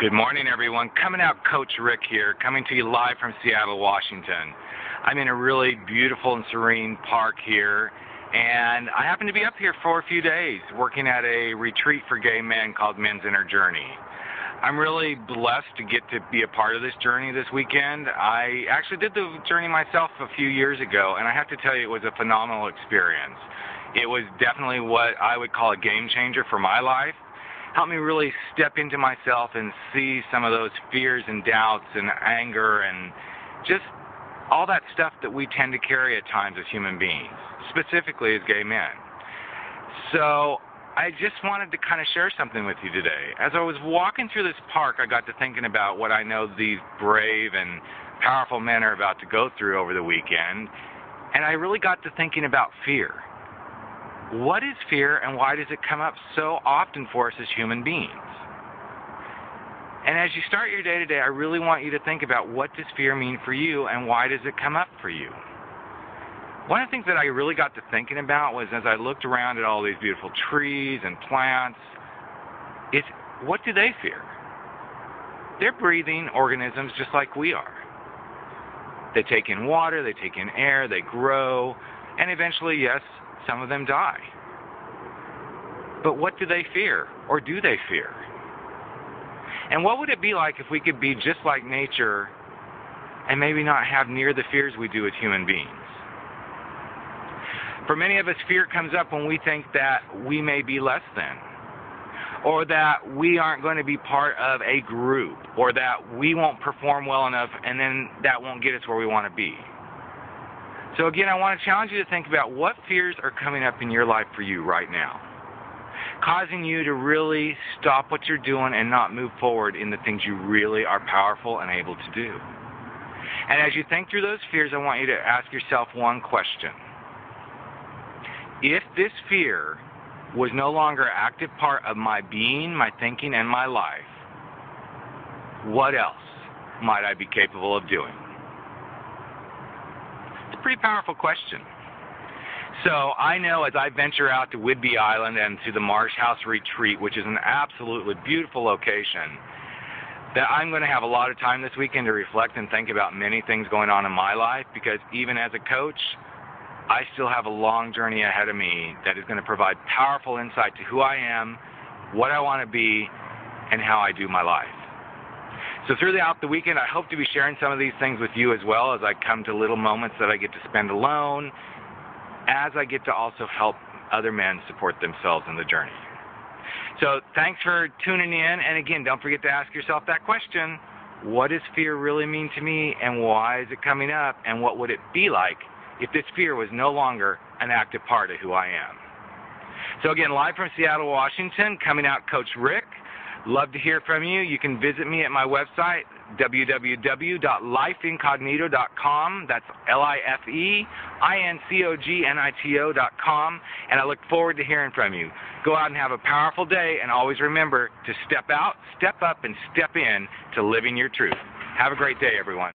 Good morning, everyone. Coming out, Coach Rick here, coming to you live from Seattle, Washington. I'm in a really beautiful and serene park here, and I happen to be up here for a few days working at a retreat for gay men called Men's Inner Journey. I'm really blessed to get to be a part of this journey this weekend. I actually did the journey myself a few years ago, and I have to tell you, it was a phenomenal experience. It was definitely what I would call a game changer for my life helped me really step into myself and see some of those fears and doubts and anger and just all that stuff that we tend to carry at times as human beings, specifically as gay men. So I just wanted to kind of share something with you today. As I was walking through this park, I got to thinking about what I know these brave and powerful men are about to go through over the weekend, and I really got to thinking about fear. What is fear and why does it come up so often for us as human beings? And as you start your day today, I really want you to think about what does fear mean for you and why does it come up for you? One of the things that I really got to thinking about was as I looked around at all these beautiful trees and plants, is what do they fear? They're breathing organisms just like we are. They take in water, they take in air, they grow, and eventually, yes, some of them die. But what do they fear? Or do they fear? And what would it be like if we could be just like nature and maybe not have near the fears we do as human beings? For many of us, fear comes up when we think that we may be less than, or that we aren't going to be part of a group, or that we won't perform well enough and then that won't get us where we want to be. So again, I want to challenge you to think about what fears are coming up in your life for you right now, causing you to really stop what you're doing and not move forward in the things you really are powerful and able to do. And as you think through those fears, I want you to ask yourself one question. If this fear was no longer an active part of my being, my thinking, and my life, what else might I be capable of doing? Pretty powerful question. So I know as I venture out to Whidbey Island and to the Marsh House Retreat, which is an absolutely beautiful location, that I'm going to have a lot of time this weekend to reflect and think about many things going on in my life because even as a coach, I still have a long journey ahead of me that is going to provide powerful insight to who I am, what I want to be, and how I do my life. So throughout the weekend, I hope to be sharing some of these things with you as well as I come to little moments that I get to spend alone, as I get to also help other men support themselves in the journey. So thanks for tuning in. And again, don't forget to ask yourself that question. What does fear really mean to me and why is it coming up? And what would it be like if this fear was no longer an active part of who I am? So again, live from Seattle, Washington, coming out Coach Rick. Love to hear from you. You can visit me at my website, www.lifeincognito.com. That's L-I-F-E-I-N-C-O-G-N-I-T-O.com. And I look forward to hearing from you. Go out and have a powerful day, and always remember to step out, step up, and step in to living your truth. Have a great day, everyone.